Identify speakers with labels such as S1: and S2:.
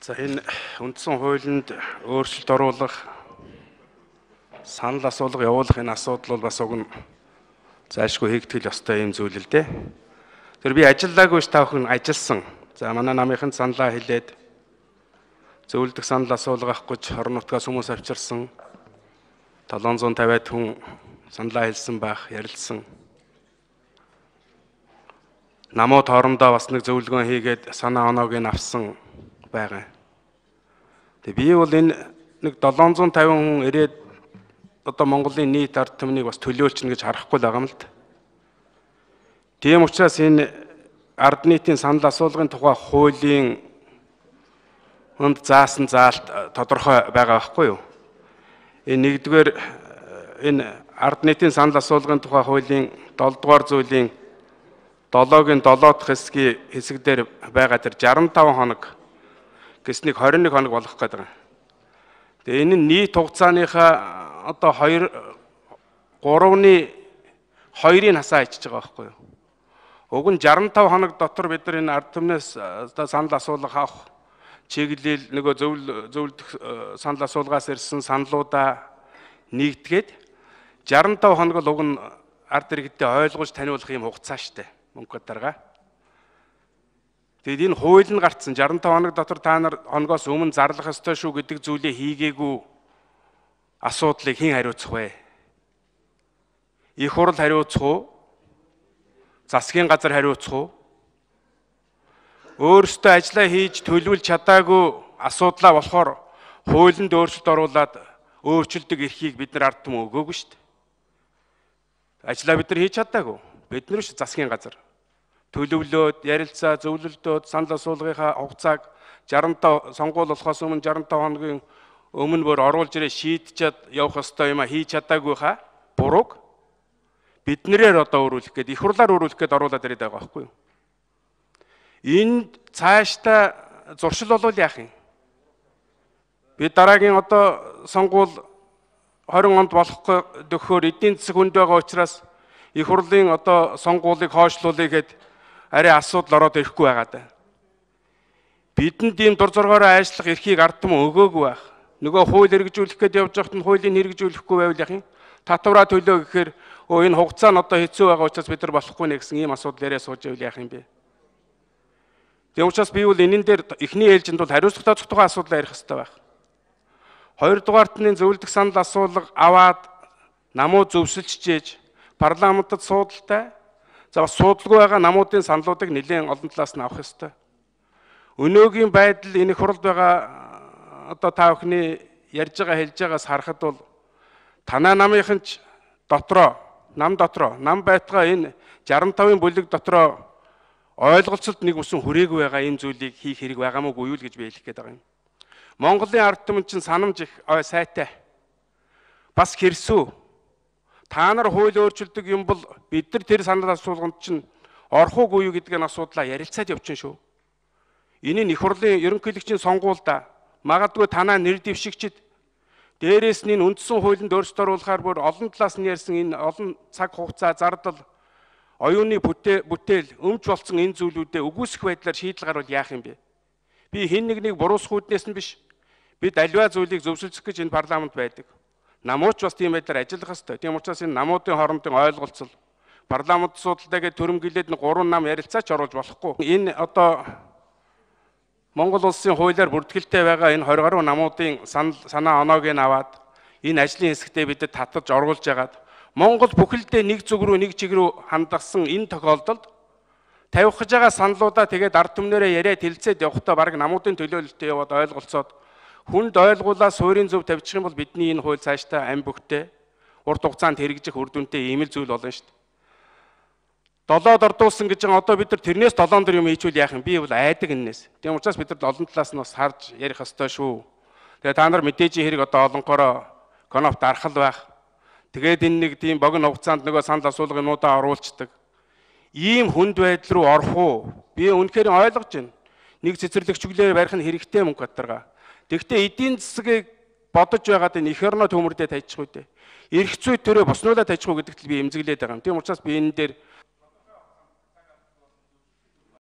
S1: За энэ үндсэн хуулинд өөрчлөлт оруулах санал асуулга явуулах энэ асуудал бол бас уг нь зайлшгүй хийгдэх ёстой юм зүйл л дээ. Тэр би ажиллаагүй ш таахын ажилласан. За манай намынханд саналаа хэлээд зөвлөдөх санал асуулга авах гэж орон нутгаас хүмүүс авчирсан. 750-аад хүн саналаа хэлсэн байх, ярилцсан. Намууд хоорондоо бас нэг зөвлөгөөн хийгээд санаа оноог нь авсан байгаа. Тэгээ би бол энэ нэг 750 хүн ирээд одоо Монголын нийт ард түмнийг бас төлөөлчихнө гэж харахгүй л байгаа юм л да. Тийм учраас энэ ард нийтийн санал асуулгын тухай хуулийн хүнд заасан заалт тодорхой байгаа байхгүй юу? Энэ нэгдүгээр энэ ард нийтийн санал асуулгын тухай хуулийн 7 дугаар зүйлийн 7-гийн 7 дахь хэсгийн хэсэг дээр байгаа тэр 65 хоног гэснийг 21 хоног болгох гэдэг. Тэгээ энэ нь нийт хугацааныхаа одоо 2 3-ны 2-ыг хасаа ичж байгаа байхгүй юу? Уг нь 65 хоног дотор бид нар энэ ард түмнээс одоо санал асуулга авах чиглэл нөгөө зөвл зөвлөдөх санал асуулгаас ирсэн саналуудаа нэгтгээд 65 хоног л уг нь ард иргэдэд ойлгуулж таниулах юм хугацаа штэ мөнгө дарга. Тэгэд энэ хууль нь гарцсан 65 хоног дотор та нар хоногоос өмнө зарлах ёстой шүү гэдэг зүйлээ хийгээгүй асуудлыг хэн хариуцах вэ? Их хурл хариуцах уу? Засгийн газар хариуцах уу? Өөрөөсөө ажиллаа хийж төлөвлөж чадаагүй асуудлаа болохоор хуулинд өөрчлөлт оруулаад өөрчлөлтөг эрхийг бид нар ард түмэн өгөөгүй шүү дээ. Ажлаа бид нар хийж чадаагүй. Бид нар ш засгийн газар төлөвлөөд, ярилцаа, зөвлөлдөөд санал асуулгынхаа хугацааг 65 сонгуул болохоос өмнө 65 хоногийн өмнө бүр оруулж ирээ шийдчихэд явах ёстой юм а хийж чадаагүй хаа бурууг биднэрээр одоо өөрүүлэх гээд их хурлаар өөрүүлэх гээд оруулаад ирээд байгаа байхгүй юу? Энд цаашдаа зуршил болвол яах юм? Би дараагийн одоо сонгуул 20 онд болохгүй дөхөөр эдийн засаг хүнд байгаа учраас их хурлын одоо сонгуулийг хойшлуулъя гэд арай асуудал ороод ирэхгүй байгаа даа. Бидэнд ийм дур зоргоороо ажиллах эрхийг ард түмэн өгөөгүй байх. Нөгөө хууль хэрэгжүүлэх гээд явж байхад нь хуулийг хэрэгжүүлэхгүй байвал яах юм? Татвараа төлөө гэхээр өө энэ хугацаа нь одоо хэцүү байгаа учраас бид нар болохгүй нэ гэсэн ийм асуудал яриа сууж байвал яах юм бэ? Тэг учраас би бол энэн дээр эхний ээлжинд бол хариуцлагатай зохицохтой асуудал ярих хэрэгтэй байх. Хоёрдугаарт нь зөвлөдөх санал асуулга аваад намуу зөвсөлчжээж парламентод суудалтай За бас суудлагүй байгаа намуудын саналуудыг нэлээд олон талаас нь авах ёстой. Өнөөгийн байдал энэ хуралд байгаа одоо та бүхний ярьж байгаа хэлж байгаас харахад бол танаа намынхан ч дотроо нам дотроо нам байтгаа энэ 65-ын бүлэг дотроо ойлголцолд нэг усан хүрээгүй байгаа энэ зүйлийг хийх хэрэг байгаа мó үгүй юу гэж би хэлэх гээд байгаа юм. Монголын ард түмэн чинь санамж их сайтай. Бас хэрсүү та нар хууль өөрчилдөг юм бол бид нар тэр санал асуулганд чинь орох уугүй юу гэдгийг асуудлаа ярилцаад явчихна шүү. Нь их хурлын ерөнхийлөгчийн сонгуульда магадгүй танаа нэр дэвшигчд дээрээс нь үндсэн хуулинд өөрчлөлт оруулахаар бүр олон талаас нь ярьсан энэ олон цаг хугацаа зардал оюуны бүтээл өмч болсон энэ зүйлүүдэд үгүйсэх байдлаар шийдэл гарвал яах юм бэ? Би хин нэг нэг буруусах үднээс нь биш. Бид аливаа зүйлийг зөвшөлдөх гэж энэ парламент байдаг. Намууч бас тийм байдлаар ажиллах хэрэгтэй. Тийм учраас энэ намуудын хоорондын ойлголцол парламент судалтай гэж төрөмгөлээд нэг гурван нам ярилцаач оруулж болохгүй. Энэ одоо Монгол улсын хуулиар бүртгэлтэй байгаа энэ 20 гаруй намуудын санаа оноог нь аваад энэ ажлын хэсэгтээ бидэд татаж оруулж ягаад Монгол бүхэлдээ нэг зүг рүү нэг чиг рүү хандсан энэ тохиолдолд тавих гэж байгаа саналуудаа тэгээд ард түмнэрээ яриад хэлцээд явахдаа баг намуудын төлөөлөлтөд яваад ойлголцоод хүнд ойлгуулаа суурийн зөв тавьчих юм бол бидний энэ хууль цаашдаа ам бөхтэй урт хугацаанд хэрэгжих үр дүнтэй ийм л зүйл болно шүү дээ. Долоод ордуулсан гэж байгаа одоо бид нар тэрнээс долоон дөр юм хийчүүл яах юм? Би бол айдаг энэс. Тийм учраас бид нар олон талаас нь бас харж ярих ёстой шүү. Тэгээ та нар мэдээж хэрэг одоо олонхороо конопт архал байх. Тэгээд энэ нэг тийм богино хугацаанд нөгөө санал асуулгынудаа оруулцдаг. Ийм хүнд байдал руу орох уу? Би үнэхээр ойлгож байна. Нэг цэцэрлэгчглээр барих нь хэрэгтэй мөнгө батаргаа. Тэгвэл эдийн засгийг бодож байгаад энэ эх орноо төмөрдөө тажих үү дээ. Ирэх зүй төрөө боснуулаа тажих уу гэдэгт би эмзэглээд байгаа юм. Тийм учраас би энэ дээр